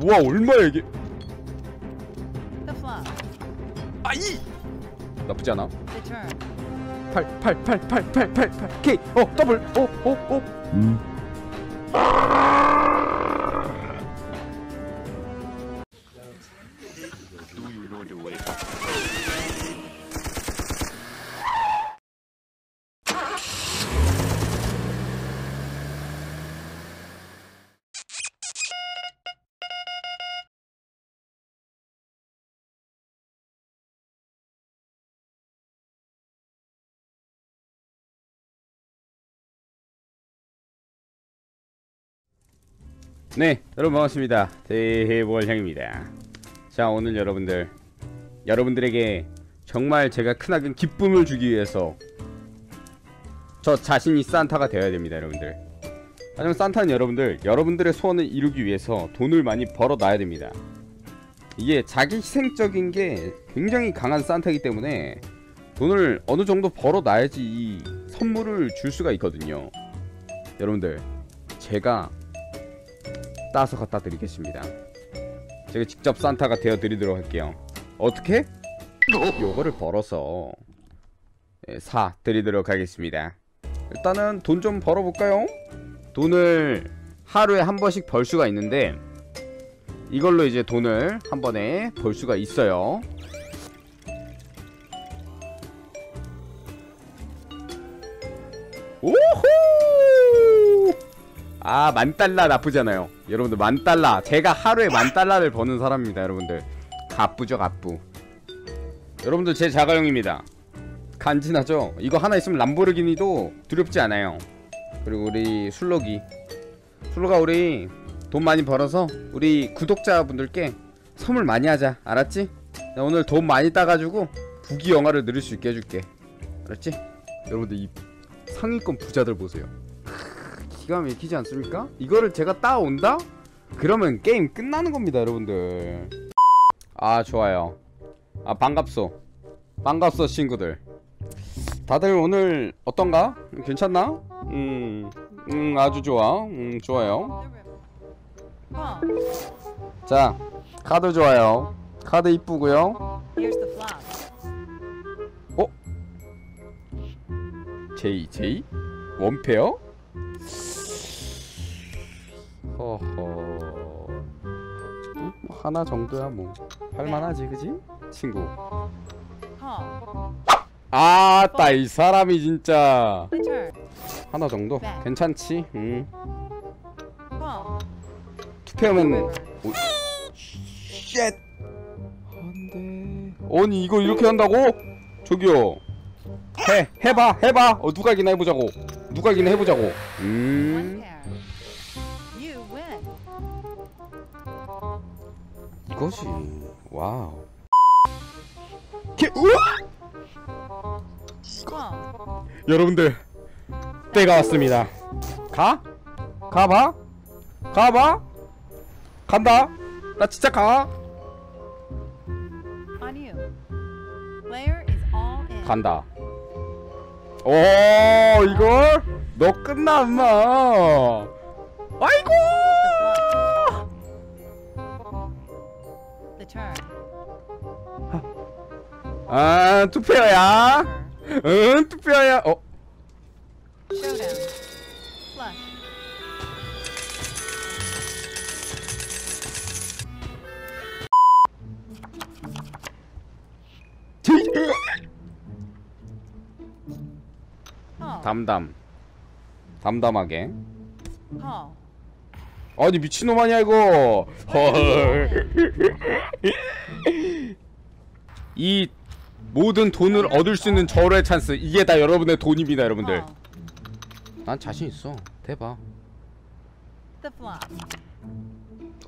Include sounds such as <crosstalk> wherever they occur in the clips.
우와 얼마야 이게. 아이! 나쁘지 않아. The turn. 8 8 8 8 8 8 8 K. 어 더블. 오오오 네 여러분 반갑습니다. 대해월형입니다. 자 오늘 여러분들 여러분들에게 정말 제가 크나큰 기쁨을 주기 위해서 저 자신이 산타가 되어야 됩니다 여러분들. 하지만 산타는 여러분들 여러분들의 소원을 이루기 위해서 돈을 많이 벌어놔야 됩니다. 이게 자기 희생적인 게 굉장히 강한 산타이기 때문에 돈을 어느 정도 벌어놔야지 이 선물을 줄 수가 있거든요. 여러분들 제가 따서 갖다 드리겠습니다. 제가 직접 산타가 되어 드리도록 할게요. 어떻게? 요거를 벌어서 예, 사 드리도록 하겠습니다. 일단은 돈 좀 벌어볼까요? 돈을 하루에 한 번씩 벌 수가 있는데 이걸로 이제 돈을 한 번에 벌 수가 있어요. 오호! 아 만달러 나쁘잖아요 여러분들 만 달러. 제가 하루에 만 달러를 버는 사람입니다 여러분들. 가쁘죠 가쁘. 여러분들 제 자가용입니다. 간지나죠? 이거 하나 있으면 람보르기니도 두렵지 않아요. 그리고 우리 술록이. 술록아 우리 돈 많이 벌어서 우리 구독자분들께 선물 많이 하자. 알았지? 나 오늘 돈 많이 따가지고 부귀 영화를 누릴 수 있게 해줄게. 알았지? 여러분들 이 상위권 부자들 보세요 기가 막히지 않습니까? 이거를 제가 따온다? 그러면 게임 끝나는 겁니다 여러분들 아 좋아요 아 반갑소 반갑소 친구들 다들 오늘 어떤가? 괜찮나? 음, 음 아주 좋아 음 좋아요. 자 카드 좋아요 카드 이쁘고요 flop. 제이 제이? 원페어? 허허 음, 뭐 하나 정도야 뭐 할만하지 그지? 친구 Paul. 아따 이 사람이 진짜. 하나 정도? 괜찮지? 음 Paul. 투표하면. 오, 쉣 안돼 아니 이걸 이렇게 한다고? 저기요 해 해봐 해봐 어 누가 이기나 해보자고 누가 이기나 해보자고 음 이것이 와우 게, 우와! Paul. 여러분들 때가 왔습니다 가? 가봐? 가봐? 간다? 나 진짜 가? 간다 오 이걸? 너 끝나 아이고 아 투표야 응 투표야 어. 담담 담담하게 Paul. 아니 미친놈 아니야 이거 헐. 이 모든 돈을 얻을 수 있는 절호의 찬스 이게 다 여러분의 돈입니다 여러분들 Paul. 난 자신 있어 대박.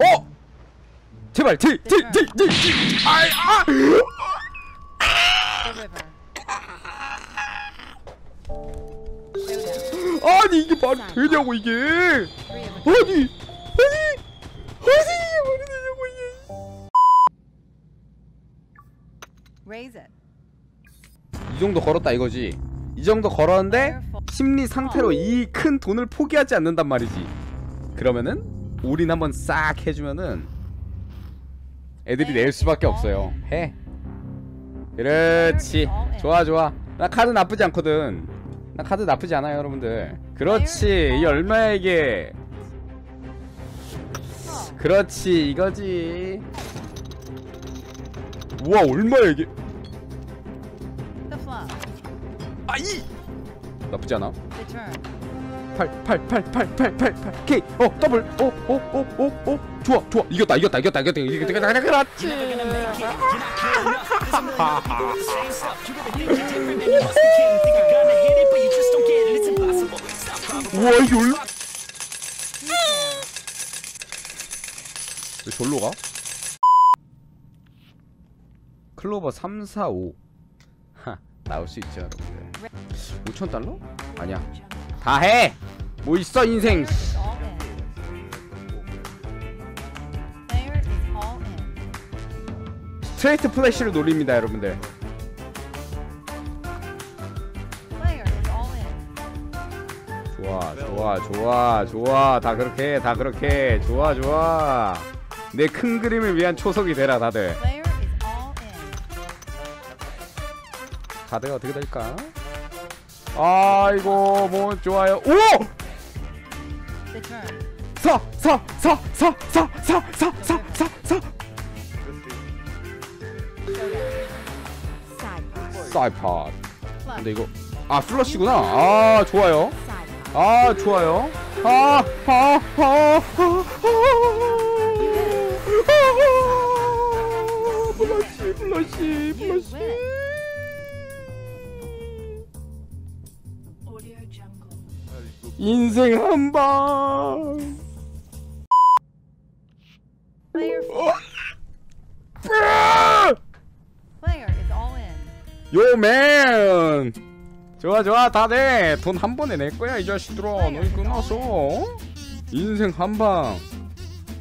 어! 제발 제제제제 아이 아! The river. Showdown. 아니 이게 말이 되냐고 이게 아니 이 정도 걸었다 이거지. 이 정도 걸었는데 심리 상태로 이 큰 돈을 포기하지 않는단 말이지. 그러면은 올인 한번 싹 해주면은 애들이 낼 수밖에 없어요. 해. 그렇지. 좋아 좋아. 나 카드 나쁘지 않거든. 나 카드 나쁘지 않아요 여러분들. 그렇지. 이 Small. 그렇지 이거지. 우와 얼마야 이게 이! 나쁘지 않아. 8 8 8 8 8 8 8 K. 어 더블. 오오오오오 좋아 좋아. 이겼다 이겼다 이겼다 이겼다. 이겼다 이겼다 그렇지. 우와 얼마? 왜 절로 가? 클로버 3, 4, 5 하, 나올 수 있죠 여러분들 5천 달러? 아니야 다 해! 뭐 있어 인생. 스트레이트 플래시를 노립니다 여러분들. 좋아 좋아 좋아 좋아 다 그렇게 해, 다 그렇게 해. 좋아 좋아 내 큰 그림을 위한 초석이 되라 다들 카드가 어떻게 될까? 아이고 뭐 좋아요 오! 사! 사! 사! 사! 사! 사! 사! 사! 사! 사! 사이팟 근데 이거 아 플러시구나 아 좋아요 아 좋아요 아, 아, 아, 아, 아, 아, 플러시 플러시 플러시 인생 한방. Player 어? 요맨! 좋아 좋아. 다돼 돈한 번에 낼 거야 이 자식들아. 너희 끝났어. 인생 한방.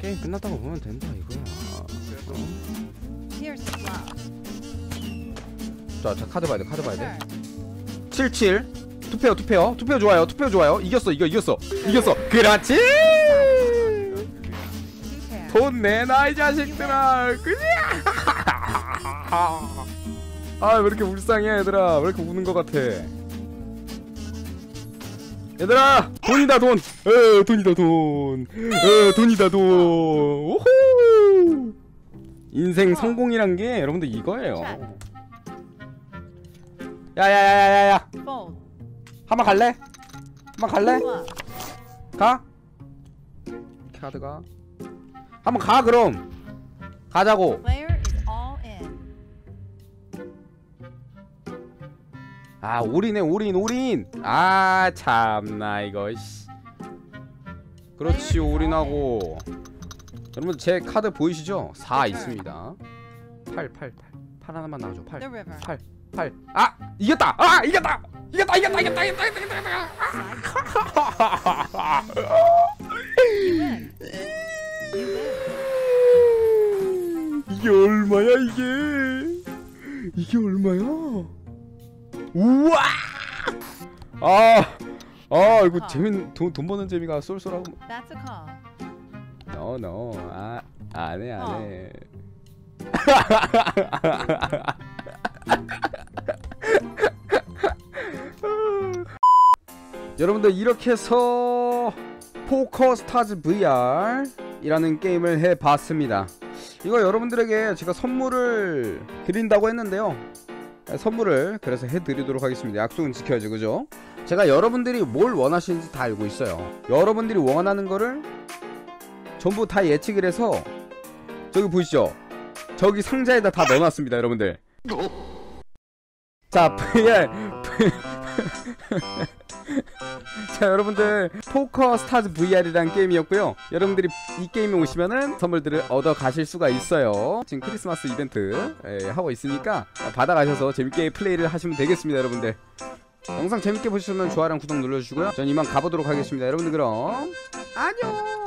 게임 끝났다고 보면 된다 이거야. Here's the flop. 자, 자 카드 봐야 돼 카드 봐야 돼. Turn. 77 투페어 투페어 투페어 좋아요 투페어 좋아요. 이겼어 이거 이겼어. 이겼어. 그렇지. 돈 내놔 이 자식들아. 그냥 <laughs> 아왜 이렇게 불쌍해 얘들아? 왜 이렇게 우는 것 같아? 얘들아! 돈이다 돈! 에, 돈이다 돈! 에, 돈이다 돈! 오호 인생 성공이란 게 여러분들 이거예요. 야야야야야야. Fold. 한번 갈래? 한번 갈래? 가? 카드 가 한번 가 그럼 가자고. 아 올인해 올인 올인 아 참나 이거 씨. 그렇지 올인하고 여러분 제 카드 보이시죠? 4 있습니다 8 8 8 8 하나만 나와줘 8 The river. 8 8 아! 이겼다! 아! 이겼다! 이겼다 이겼다 이겼다 이겼다 이겼다 이겼다 win. 이게 얼마야 이게? 이게 얼마야? 우와! 아, 아 이거 재밌 돈, 돈 버는 재미가 쏠쏠하고. That's a call. 너너 아 안해 안해 <laughs> 여러분들 이렇게 해서 포커 스타즈 VR 이라는 게임을 해봤습니다. 이거 여러분들에게 제가 선물을 드린다고 했는데요. 선물을 그래서 해드리도록 하겠습니다. 약속은 지켜야죠. 그죠? 제가 여러분들이 뭘 원하시는지 다 알고 있어요. 여러분들이 원하는 거를 전부 다 예측을 해서 저기 보이시죠? 저기 상자에다 다 넣어놨습니다 여러분들. 자 VR <laughs> 자 여러분들 포커 스타즈 VR이라는 게임이었고요. 여러분들이 이 게임에 오시면은 선물들을 얻어 가실 수가 있어요. 지금 크리스마스 이벤트 예, 하고 있으니까 받아가셔서 재밌게 플레이를 하시면 되겠습니다 여러분들. 영상 재밌게 보셨으면 좋아요랑 구독 눌러주시고요. 전 이만 가보도록 하겠습니다. 여러분들 그럼 안녕